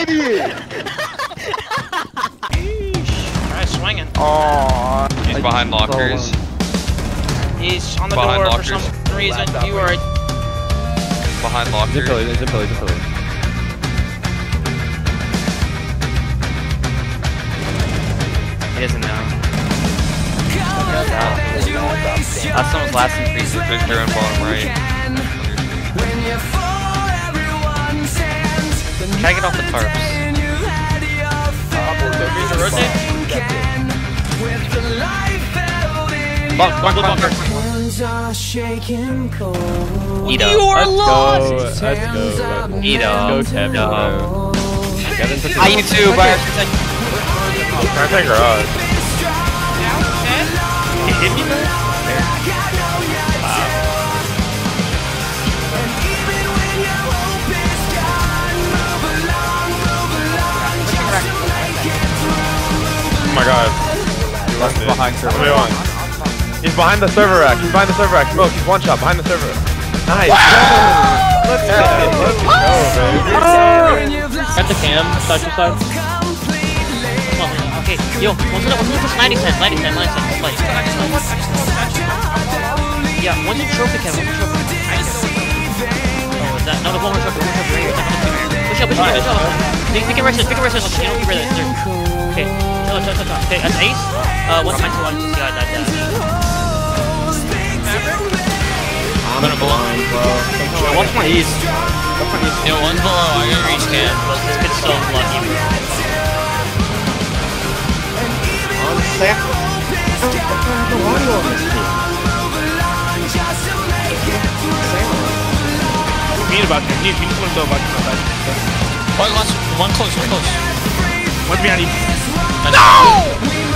idiot! Try swinging. Aww. He's behind lockers. He's on the Behind door lockers. for some reason. You are. Behind He's in lockers. Philly, he's in Philly, he's in Philly. He doesn't know. That's someone's last increase. Victor on bottom right. Try to get off the tarps. Bunk, bunk, bunk, bunk. Eat up. You are Let's lost. go, let's go. Eat up. Let's go, Kevin. No. Kevin took I you too, but Try to take garage. He That's behind server. What do you? He's behind the server rack. He's behind the server rack. Smoke, he's one shot behind the server. Nice. Let's go. Let's go, baby. Got the cam, side to side. Okay, yo, once it, once it push 90 cents, 90 cents, 90 cents, like. Yeah, once you trophy can, once you trophy. Oh, is that? No, there's one more trophy, one more trophy right here. Push up, push up, push up. Pick, pick a rest, pick a rest, you know, keep right there. Okay, chill, chill, chill, chill. Okay, that's ace. Uh, one behind two, one. Yeah, that, that. I'm gonna blind, bro. Watch my east. Yo, one's below. I gotta reach cam. This kid's so lucky, bro. Need about you. Need, need someone to go about you. One, one, one close, one close. One's behind you.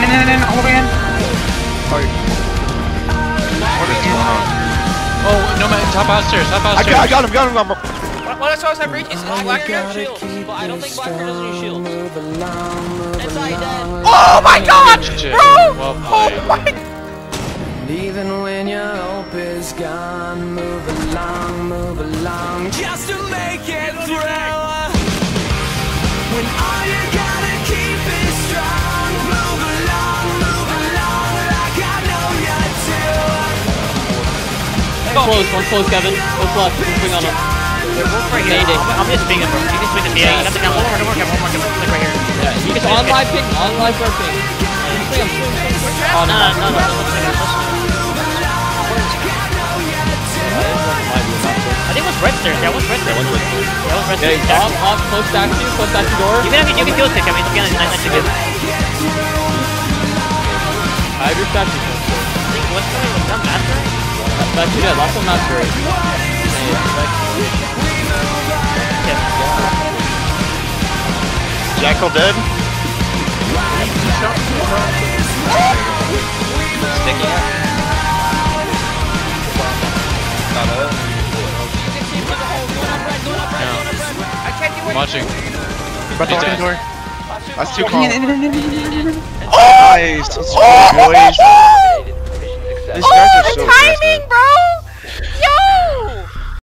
In, in, in, in, hold in. What is going on? Oh, no man, top outstairs, top I got, I got him, got him, got him. What, what I saw is that breach is Blackbeard has shields, but I don't think Blackbeard doesn't use shields. That's how he dead. Oh my god! Well oh played. Even when your hope is gone, move along, move along, just to close, one close, Kevin. Close left. Swing on him. They're both right here. I'm, I'm just swinging, bro. You can swing this. Yeah, you got the count. One more, one more, one more. Like right here. Yeah, he gets on live ping, on live for ping. Swing him. Oh, No, no, no, no, no. Let's swing it. Let's swing it. I think it was red stairs. Yeah, it was red stairs. Yeah, it was red Yeah, off, off, close back to you, close back to door. You can you can kill stick. I mean, it's nice to get. I I have your statue. think what's going on? Done master. Statue dead, last one master. Jackal dead? I'm watching. About to walk door. That's too calm. Nice. Let's These guys so aggressive. bro!